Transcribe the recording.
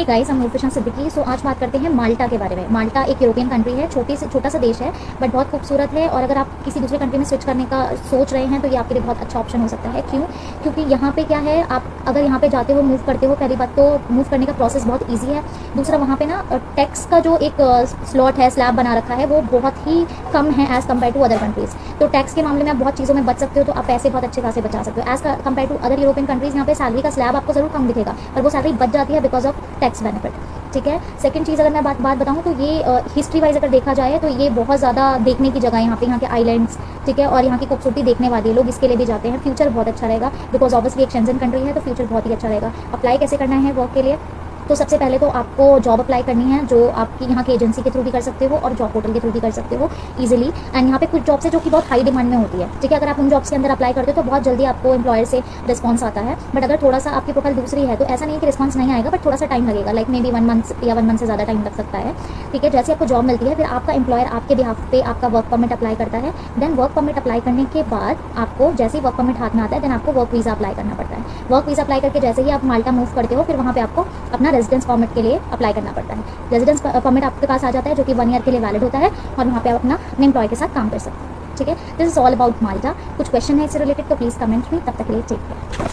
Hey guys हम नूरफिशान सिद्दीकी सो आज बात करते हैं माल्टा के बारे में। माल्टा एक यूरोपियन कंट्री है, छोटी से, छोटा सा देश है बट बहुत खूबसूरत है। और अगर आप किसी दूसरे कंट्री में स्विच करने का सोच रहे हैं तो ये आपके लिए बहुत अच्छा ऑप्शन हो सकता है। क्यों? क्योंकि यहाँ पे क्या है, आप अगर यहाँ पे जाते हो मूव करते हो, पहली बात तो मूव करने का प्रोसेस बहुत ईजी है। दूसरा, वहाँ पे ना टैक्स का जो एक स्लॉट है स्लैब बना रखा है, वो बहुत ही कम है as compare to other countries तो टैक्स के मामले में आप बहुत चीज़ों में बच सकते हो तो आप पैसे बहुत अच्छे खासे बचा सकते हो। As compare to other European countries यहाँ पे सैलरी का स्लैब आपको ज़रूर कम दिखेगा, पर वो सैलरी बच जाती है बिकॉज़ ऑफ़ टैक्स बेनिफिट ठीक है? सेकंड चीज़ अगर मैं बात बात बताऊँ तो ये हिस्ट्री वाइज अगर देखा जाए तो ये बहुत ज़्यादा देखने की जगह है यहाँ पे, यहाँ के आइलैंड्स ठीक है? और यहाँ की खूबसूरती देखने वाले लोग इसके लिए भी जाते हैं। फ्यूचर बहुत अच्छा रहेगा बिकॉज़ ऑब्वियसली एक शेंजन कंट्री है तो फ्यूचर बहुत ही अच्छा रहेगा। अप्लाई कैसे करना है वर्क के लिए? तो सबसे पहले तो आपको जॉब अप्लाई करनी है, जो आपकी यहाँ की एजेंसी के थ्रू भी कर सकते हो और जॉब पोर्टल के थ्रू भी कर सकते हो इजीली एंड यहाँ पे कुछ जॉब्स है जो कि बहुत हाई डिमांड में होती है। ठीक है, अगर आप उन जॉब्स के अंदर अप्लाई करते हो तो बहुत जल्दी आपको एम्प्लॉयर से रिस्पॉन्स आता है। बट अगर थोड़ा सा आपकी प्रोफ़ाइल दूसरी है तो ऐसा नहीं कि रिस्पॉन्स नहीं आएगा बट थोड़ा सा टाइम लगेगा like may be one month या वन मंथ से ज़्यादा टाइम लग सकता है। ठीक है, जैसे आपको जॉब मिलती है, फिर आपका एम्प्लॉयर आपके बिहाफ पे आपका वर्क परमिट अप्लाई करता है। देन वर्क परमिट अप्लाई करने के बाद आपको जैसे ही वर्क परमिट हाथ में आता है देन आपको वर्क वीज़ा अप्लाई करना पड़ता है। वर्क वीज़ा अप्लाई करके जैसे ही आप माल्टा मूव करते हो, फिर वहाँ पे आपको अपना रेजिडेंस परमिट के लिए अप्लाई करना पड़ता है। रेजिडेंस परमिट आपके पास आ जाता है जो कि वन ईयर के लिए वैलिड होता है और वहाँ पे आप अपना अपने एम्प्लॉय के साथ काम कर सकते हैं। ठीक है? This is all about Malta कुछ क्वेश्चन है इससे रिलेटेड तो प्लीज़ कमेंट में। तब तक के लिए ठीक केयर